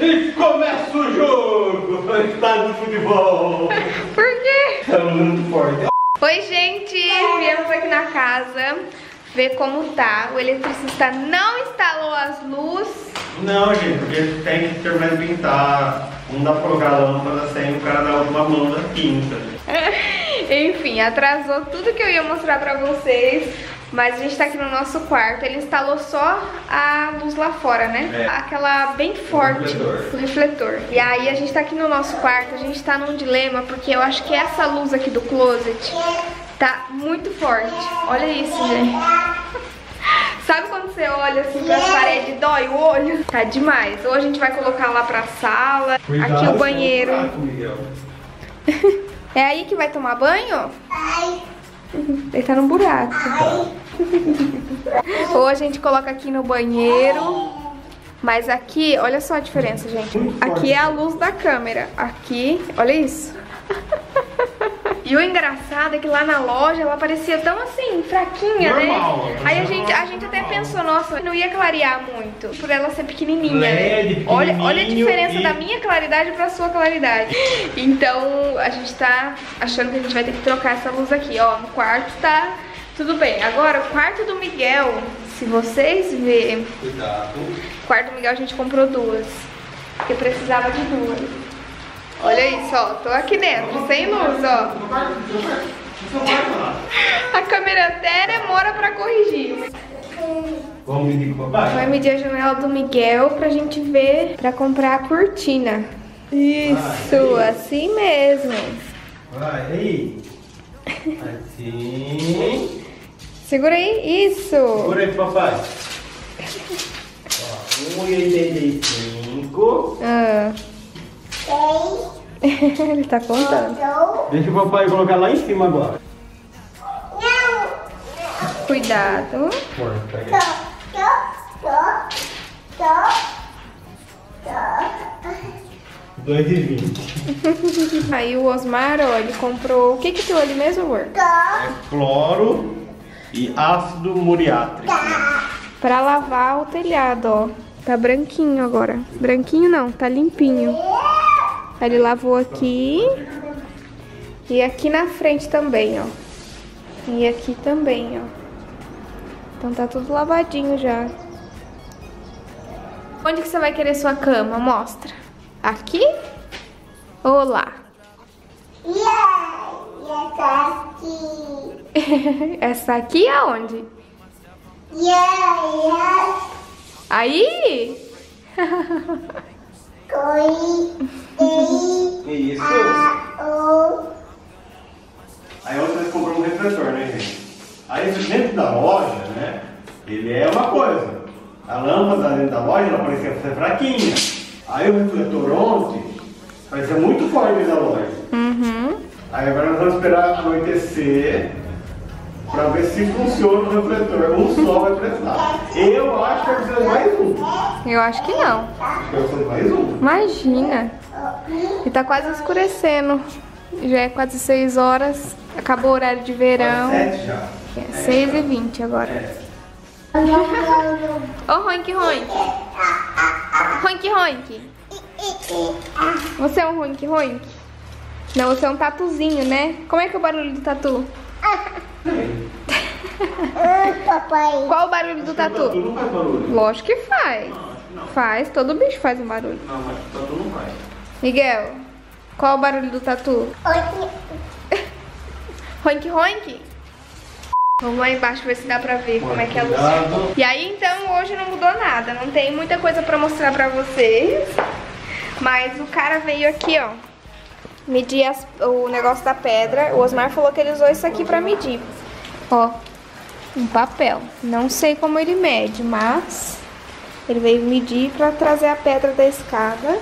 E começa o jogo! Estádio de futebol! Por quê? É muito forte. Oi, gente! Viemos aqui na casa ver como tá. O eletricista não instalou as luzes. Não, gente, porque tem que terminar de pintar. Não dá pra colocar a lâmpada sem o cara dar uma mão da pinta. Enfim, atrasou tudo que eu ia mostrar pra vocês. Mas a gente tá aqui no nosso quarto. Ele instalou só a luz lá fora, né? É. Aquela bem forte, refletor. o refletor. E aí a gente tá aqui no nosso quarto. A gente tá num dilema porque eu acho que essa luz aqui do closet tá muito forte. Olha isso, gente. Sabe quando você olha assim pra parede e dói o olho? Tá demais. Ou a gente vai colocar lá pra sala. aqui o banheiro. É aí que vai tomar banho? Ele tá no buraco. Ou a gente coloca aqui no banheiro. Mas aqui, olha só a diferença, gente. Aqui é a luz da câmera. Aqui, olha isso. E o engraçado é que lá na loja ela parecia tão assim, fraquinha, Normal, né? Aí a gente, a gente até pensou, nossa, não ia clarear muito. Por ela ser pequenininha. LED, né? olha, olha a diferença e- da minha claridade pra sua claridade. Então a gente tá achando que a gente vai ter que trocar essa luz aqui. Ó, no quarto tá tudo bem. Agora, o quarto do Miguel, se vocês verem, Cuidado. o quarto do Miguel a gente comprou duas. Porque precisava de duas. Olha isso, ó. Tô aqui dentro, sem luz, ó. A câmera até demora pra corrigir. Vamos medir com o papai? Vai medir a janela do Miguel pra gente ver, pra comprar a cortina. Isso, assim mesmo. Vai, aí. Assim. Segura aí, isso. Segura aí, papai. Ó, 1,85. Ah. Ele tá contando. Deixa o papai colocar lá em cima agora. Cuidado. Porta aí. Dois e vinte. Aí o Osmar, ó, ele comprou. O que que tem ali mesmo, amor? É cloro e ácido muriátrico. Pra lavar o telhado, ó. Tá branquinho agora. Branquinho não, tá limpinho. Ele lavou aqui. E aqui na frente também, ó. E aqui também, ó. Então tá tudo lavadinho já. Onde que você vai querer sua cama? Mostra. Aqui? Ou lá? Essa aqui é aonde? Aí? Isso. Aí vocês compram um refletor, né, gente? Aí dentro da loja, né? Ele é uma coisa. A lâmpada dentro da loja ela parecia ser fraquinha. Aí o refletor ontem parecia muito forte da loja. Uhum. Aí agora nós vamos esperar anoitecer pra ver se funciona o refletor. Um só vai prestar. Eu acho que vai precisar de mais um. Eu acho que não. Acho que vai precisar de mais um. Imagina. E tá quase escurecendo. Já é quase 6 horas. Acabou o horário de verão. Sete já. É 6 e 20 agora. Ô, Roink Roink. Roink Roink. Você é um Roink Roink? Não, você é um tatuzinho, né? Como é que é o barulho do tatu? Papai. Qual o barulho do Tatu tatu? não faz barulho. Lógico que faz. Não, acho que não. Faz, todo bicho faz um barulho. Não, mas tatu não faz. Miguel, qual o barulho do tatu? Roink roink? Vamos lá embaixo ver se dá pra ver como é que é a luz. Cuidado. E aí então hoje não mudou nada, não tem muita coisa pra mostrar pra vocês. Mas o cara veio aqui, ó, medir as- o negócio da pedra. O Osmar falou que ele usou isso aqui pra medir. Ó, um papel. Não sei como ele mede, mas ele veio medir pra trazer a pedra da escada.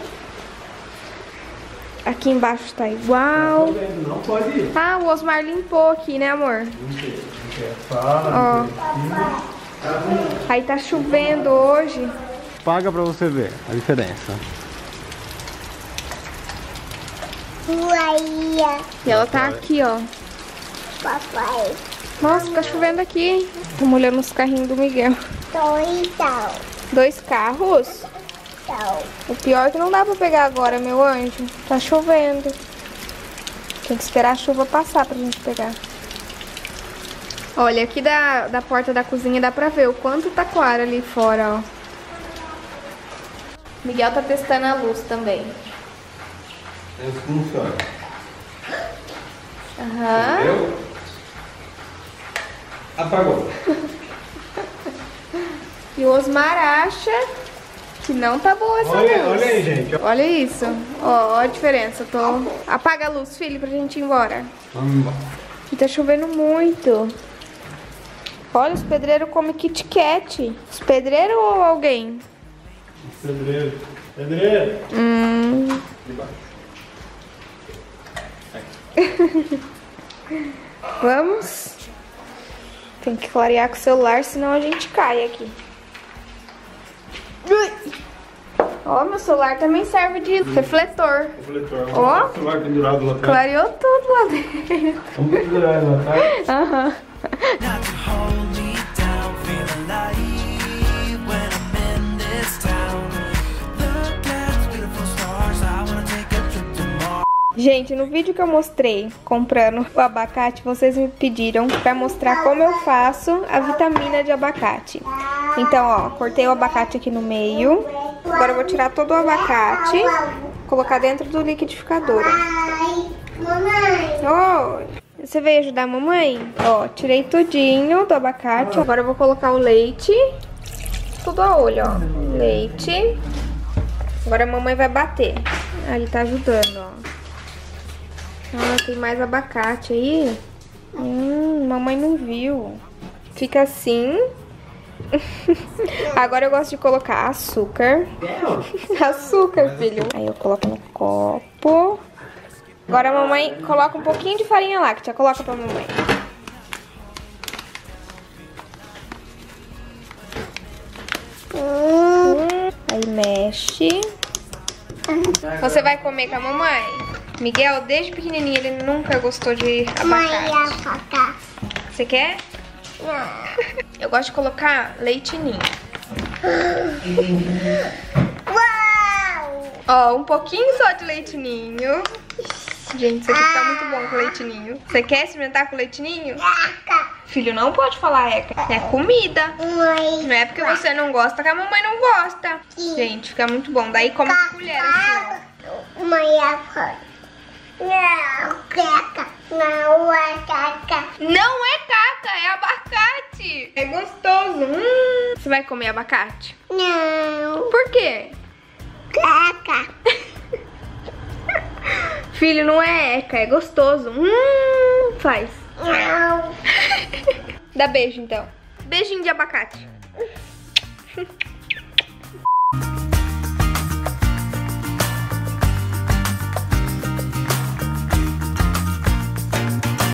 Aqui embaixo tá igual. Não pode ir. Ah, o Osmar limpou aqui, né, amor? Ó. Aí tá chovendo hoje. Paga pra você ver a diferença. Uaia. E ela tá aqui, ó. Papai. Nossa, tá chovendo aqui, hein? Tô molhando os carrinhos do Miguel. Então, então. Dois carros? Tchau. O pior é que não dá pra pegar agora, meu anjo. Tá chovendo. Tem que esperar a chuva passar pra gente pegar. Olha, aqui da, da porta da cozinha dá pra ver o quanto tá claro ali fora, ó. Miguel tá testando a luz também. É isso funciona. Aham. Entendeu? Apagou. E o Osmar acha que não tá boa essa Olha, luz. olha aí, gente. Olha isso. Ó, ó a diferença. Eu Tô... Apaga a luz, filho, pra gente ir embora. Vamos embora. E tá chovendo muito. Olha, os pedreiros comem Kit Kat. Os pedreiros ou alguém? Pedreiro. Pedreiro. Hum. Vamos. Tem que clarear com o celular, senão a gente cai aqui. Ui. Ó, meu celular também serve de refletor. Refletor. Ó. O celular pendurado lá atrás. Clareou tudo lá dentro. Vamos pendurar lá atrás. Aham. Gente, no vídeo que eu mostrei comprando o abacate, vocês me pediram pra mostrar como eu faço a vitamina de abacate. Então, ó, cortei o abacate aqui no meio. Agora eu vou tirar todo o abacate, colocar dentro do liquidificador. mamãe. Oi, você veio ajudar a mamãe? Ó, tirei tudinho do abacate. Agora eu vou colocar o leite. Tudo a olho, ó. Leite. Agora a mamãe vai bater. Ah, ele tá ajudando, ó. Ah, tem mais abacate aí. Hum, mamãe não viu. Fica assim. Agora eu gosto de colocar açúcar. Açúcar, filho. Aí eu coloco no copo. Agora a mamãe coloca um pouquinho de farinha láctea. Coloca pra mamãe. Hum, Aí mexe. Você vai comer com a mamãe? Miguel, desde pequenininho, ele nunca gostou de Mãe, abacate. a faca. Você quer? Eu gosto de colocar leite ninho. Uau! Ó, um pouquinho só de leite ninho. Gente, isso aqui tá muito bom com leite ninho. Você quer experimentar com leite ninho? Caca. Filho, não pode falar eca. É comida. Mãe. Não é porque você não gosta que a mamãe não gosta. Sim. Gente, fica muito bom. Daí come com colher assim, ó. Mãe, faca. Não, caca. Não é caca. Não é caca, é abacate. É gostoso. Hum. Você vai comer abacate? Não, Por quê? caca. Filho, não é eca, é gostoso. Hum, faz. Não. Dá beijo, então. Beijinho de abacate.